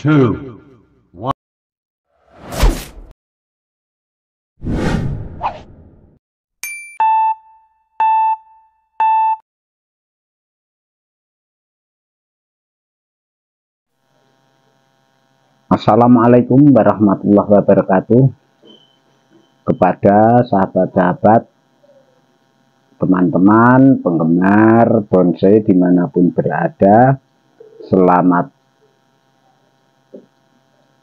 two, one. Assalamualaikum warahmatullahi wabarakatuh kepada sahabat-sahabat teman-teman penggemar bonsai di mana pun berada selamat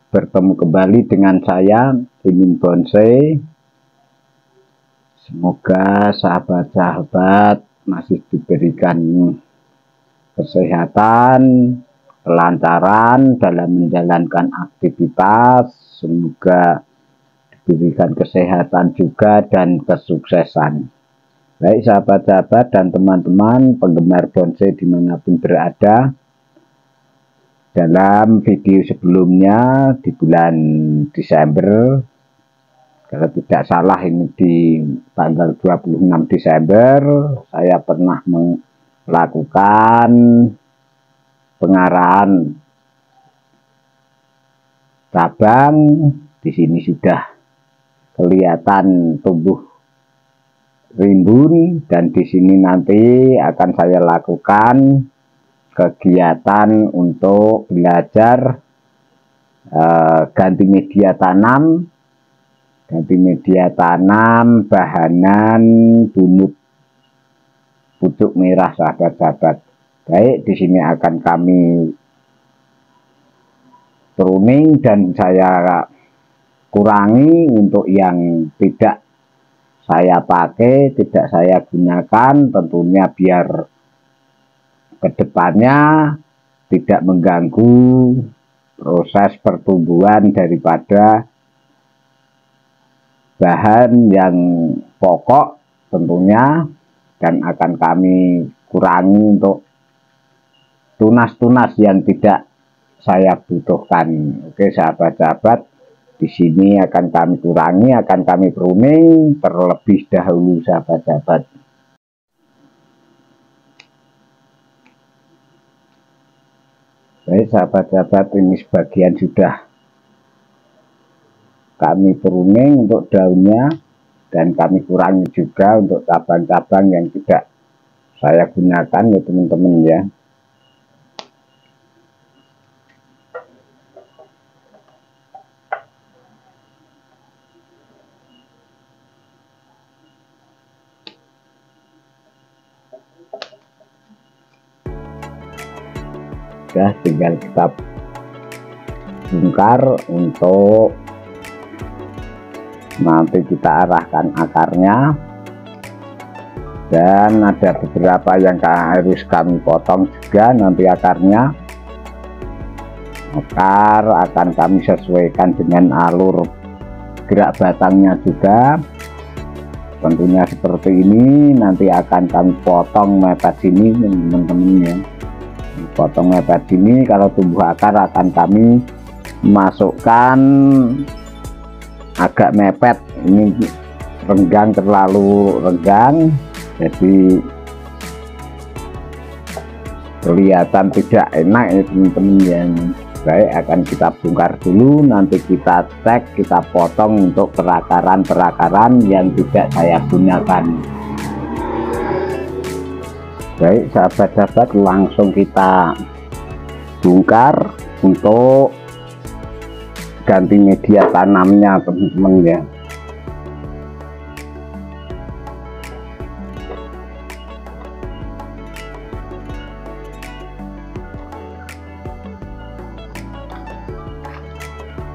bertemu kembali dengan saya Mimin Bonsai. Semoga sahabat-sahabat masih diberikan kesehatan kelancaran dalam menjalankan aktivitas. Semoga diberikan kesehatan juga dan kesuksesan. Baik sahabat-sahabat dan teman-teman penggemar bonsai di mana pun berada dalam video sebelumnya di bulan Desember. Kalau tidak salah ini di tanggal 26 Desember saya pernah melakukan pengarahan cabang. Di sini sudah kelihatan tumbuh rimbun dan di sini nanti akan saya lakukan kegiatan untuk belajar eh, ganti media tanam ganti media tanam bahanan bunut pucuk merah sahabat-sahabat. Baik, di sini akan kami pruning dan saya kurangi untuk yang tidak saya pakai, tidak saya gunakan, tentunya biar ke depannya tidak mengganggu proses pertumbuhan daripada bahan yang pokok tentunya dan akan kami kurangi untuk tunas-tunas yang tidak saya butuhkan. Oke, sahabat-sahabat, di sini akan kami kurangi, akan kami pruning terlebih dahulu, sahabat-sahabat. Baik, sahabat-sahabat, ini sebagian sudah kami pruning untuk daunnya dan kami kurangi juga untuk cabang-cabang yang tidak saya gunakan ya teman-teman ya. Sudah tinggal kita bongkar untuk nanti kita arahkan akarnya. Dan ada beberapa yang harus kami potong juga nanti akarnya. Akar akan kami sesuaikan dengan alur gerak batangnya juga. Tentunya seperti ini nanti akan kami potong mepet sini teman-teman ya potong lebar sini kalau tumbuh akar akan kami masukkan agak mepet. Ini renggang terlalu renggang jadi kelihatan tidak enak ini teman-teman. Yang baik akan kita bongkar dulu nanti kita cek kita potong untuk perakaran-perakaran yang tidak saya gunakan baik sahabat-sahabat langsung kita bongkar untuk ganti media tanamnya teman-teman ya.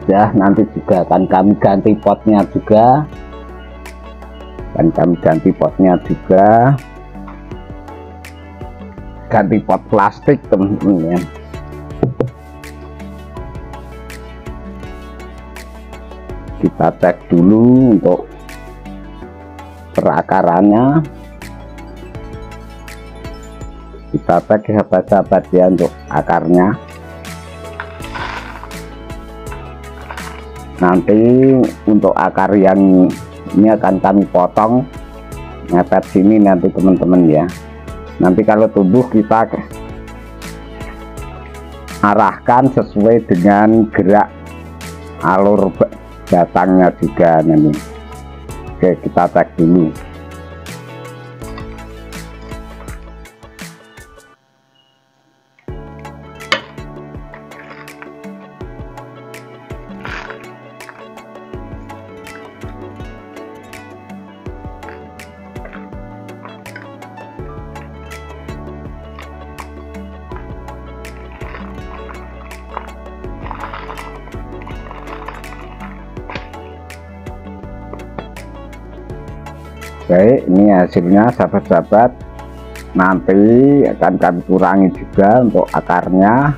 Ya nanti juga akan kami ganti potnya juga. Dan kami ganti potnya juga ganti pot plastik teman-teman ya. Kita cek dulu untuk perakarannya. Kita cek sahabat-sahabat ya untuk akarnya. Nanti untuk akar yang ini akan kami potong. Ngepet sini nanti teman-teman ya nanti kalau tumbuh kita arahkan sesuai dengan gerak alur batangnya juga nanti. Oke kita cek dulu baik ini hasilnya sahabat-sahabat nanti akan kami kurangi juga untuk akarnya.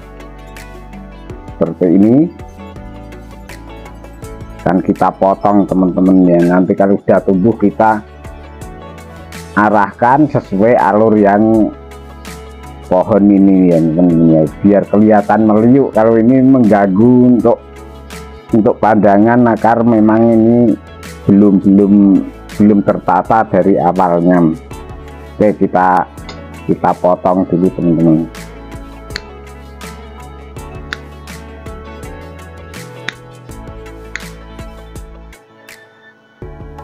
Seperti ini. Dan kita potong teman-teman ya. Nanti kalau sudah tumbuh kita arahkan sesuai alur yang pohon ini ya teman-teman ya. Biar kelihatan meliuk kalau ini mengganggu untuk untuk pandangan akar. Memang ini belum belum belum tertata dari awalnya. Oke kita kita potong dulu teman-teman.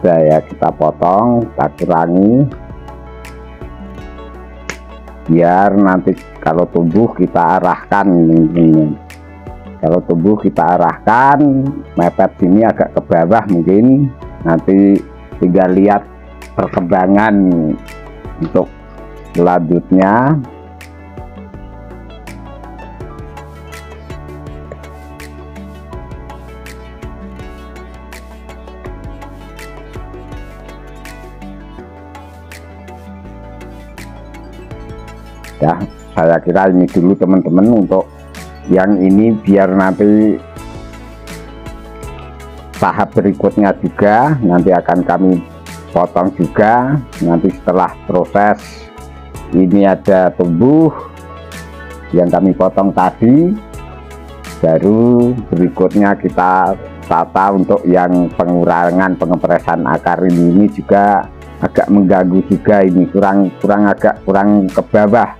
Saya kita potong kita kurangi. Biar nanti kalau tumbuh kita arahkan ini kalau tumbuh kita arahkan mepet sini agak ke bawah mungkin. Nanti tinggal lihat perkembangan untuk selanjutnya. Ya saya kira ini dulu teman-teman untuk yang ini biar nanti tahap berikutnya juga. Nanti akan kami potong juga. Nanti setelah proses ini ada tumbuh yang kami potong tadi. Baru berikutnya kita tata untuk yang pengurangan pengepresan akar ini, ini juga agak mengganggu juga ini. Kurang kurang agak kurang ke bawah.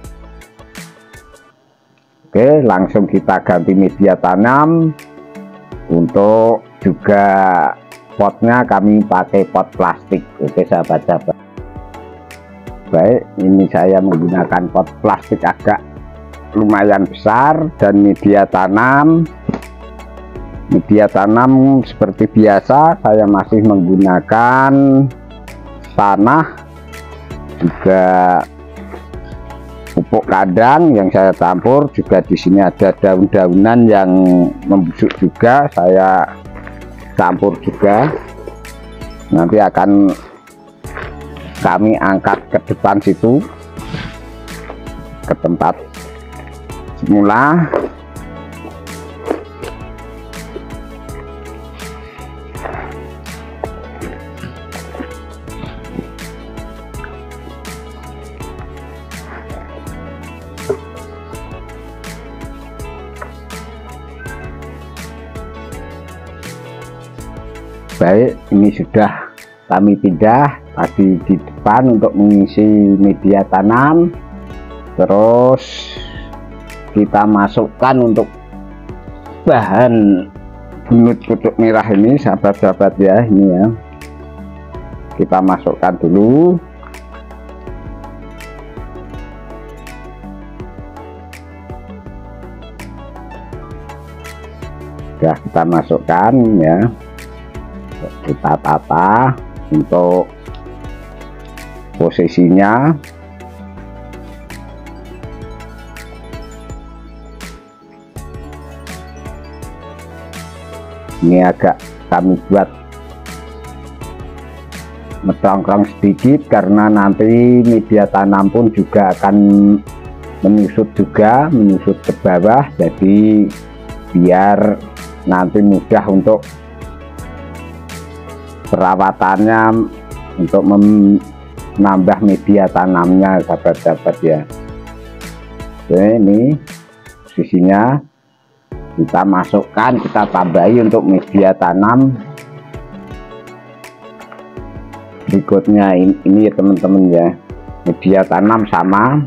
Oke langsung kita ganti media tanam untuk juga potnya kami pakai pot plastik. Oke sahabat-sahabat. Baik ini saya menggunakan pot plastik agak lumayan besar dan media tanam. Media tanam seperti biasa saya masih menggunakan tanah juga pupuk kandang yang saya campur. Juga di sini ada daun-daunan yang membusuk juga. Saya campur juga. Nanti akan kami angkat ke depan situ ke tempat semula baik ini sudah kami pindah tadi di depan untuk mengisi media tanam. Terus kita masukkan untuk bahan bunut kutuk merah ini sahabat-sahabat ya ini ya. Kita masukkan dulu. Sudah kita masukkan ya kita tata untuk posisinya. Ini agak kami buat metongkrong sedikit karena nanti media tanam pun juga akan menyusut juga menyusut ke bawah. Jadi biar nanti mudah untuk perawatannya untuk menambah media tanamnya sahabat-sahabat ya. Oke, ini sisinya kita masukkan kita tambahi untuk media tanam. Berikutnya ini, ya teman-teman ya media tanam sama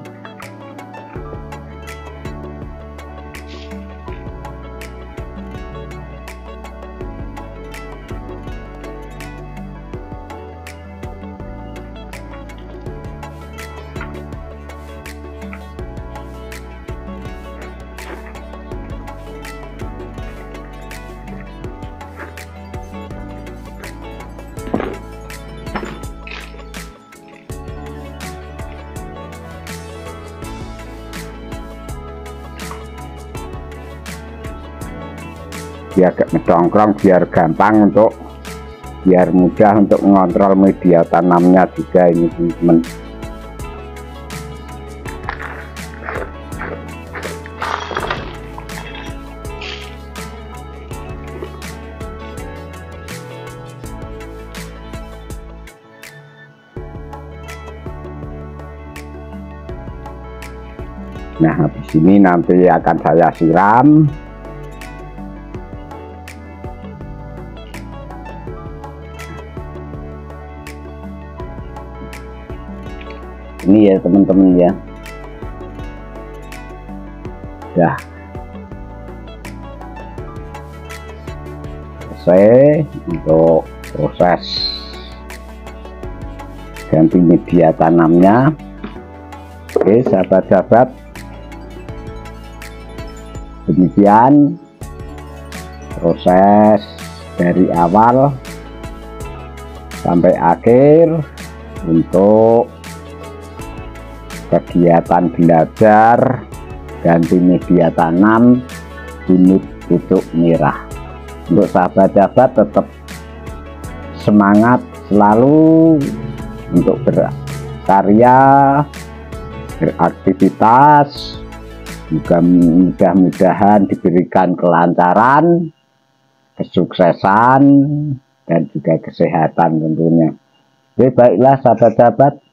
biar ngedongkrong biar gampang untuk biar mudah untuk mengontrol media tanamnya juga ini teman-teman Nah, habis ini nanti akan saya siram. Ya teman-teman ya. Ya. Selesai untuk proses ganti media tanamnya. Oke, sahabat-sahabat demikian proses dari awal sampai akhir untuk kegiatan belajar ganti media tanam unit pucuk merah untuk sahabat-sahabat tetap semangat selalu untuk berkarya beraktivitas juga mudah-mudahan diberikan kelancaran kesuksesan dan juga kesehatan tentunya. Oke baiklah sahabat-sahabat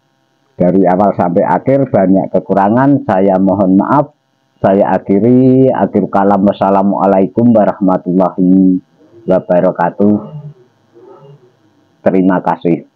dari awal sampai akhir banyak kekurangan. Saya mohon maaf. Saya akhiri. Akhir kalam. Wassalamualaikum warahmatullahi wabarakatuh. Terima kasih